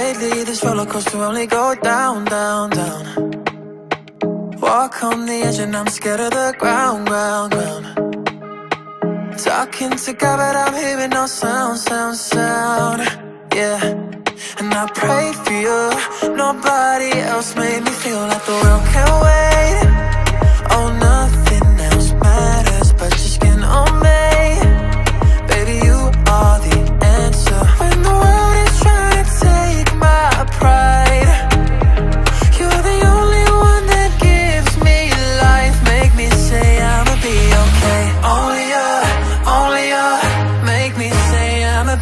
this roller coaster only go down, down, down. Walk on the edge and I'm scared of the ground, ground, ground. Talking to God but I'm hearing no sound, sound, sound. Yeah And I pray for you. Nobody else made me feel like the world can't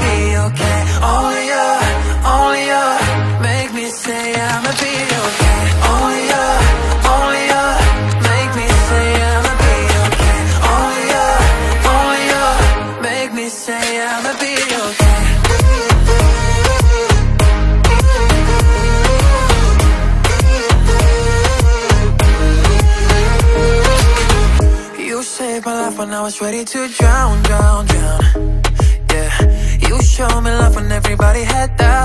be okay. Only you, only you Make me say I'ma be okay. Only you, only you Make me say I'ma be okay. Only you, only you Make me say I'ma be okay. You saved my life when I was ready to drown, drown, drown you showed me love when everybody had doubts